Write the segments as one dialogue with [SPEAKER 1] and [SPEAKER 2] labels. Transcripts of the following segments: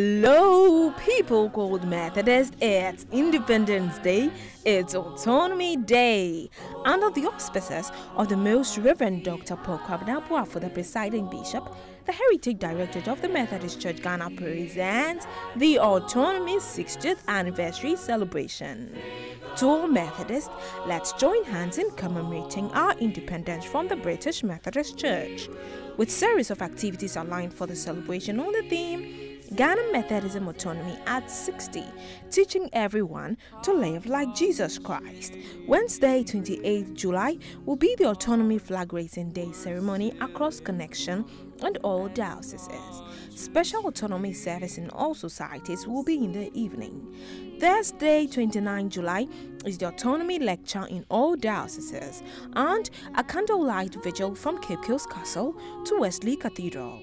[SPEAKER 1] Hello, people called Methodist. It's Independence Day. It's Autonomy Day. Under the auspices of the Most Reverend Dr. Paul Kwabena Boafo the presiding bishop, the Heritage Directorate of the Methodist Church Ghana presents the Autonomy 60th Anniversary Celebration. To all Methodists, let's join hands in commemorating our independence from the British Methodist Church. With series of activities aligned for the celebration on the theme Ghana Methodism Autonomy at 60, teaching everyone to live like Jesus Christ. Wednesday, 28th July, will be the Autonomy Flag Raising Day ceremony across Connection and all dioceses. Special autonomy service in all societies will be in the evening. Thursday, 29 July, is the autonomy lecture in all dioceses and a candlelight vigil from Cape Castle to Wesley Cathedral.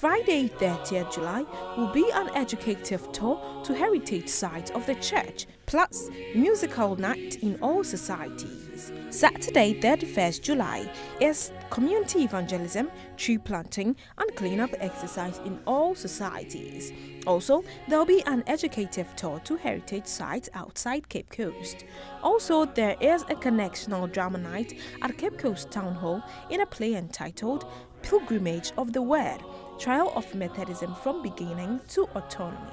[SPEAKER 1] Friday, 30th July, will be an educative tour to heritage sites of the church, plus musical night in all societies. Saturday, 31st July, is community evangelism, tree planting, and cleanup exercise in all societies. Also, there will be an educative tour to heritage sites outside Cape Coast. Also, there is a connectional drama night at Cape Coast Town Hall in a play entitled Pilgrimage of the Word Trial of Methodism from Beginning to Autonomy.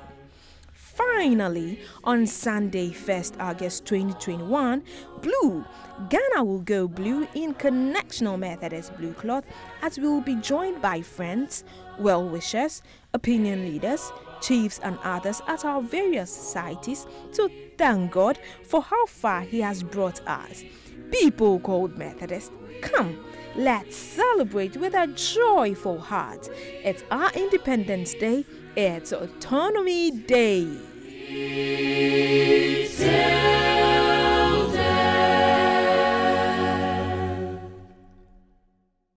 [SPEAKER 1] Finally, on Sunday, 1st August 2021, Blue, Ghana will go blue in Connectional Methodist Blue Cloth as we will be joined by friends, well wishers, opinion leaders, chiefs, and others at our various societies to thank God for how far He has brought us. People called Methodists, come Let's celebrate with a joyful heart. It's our Independence Day, it's Autonomy Day.